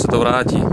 se to vrátí.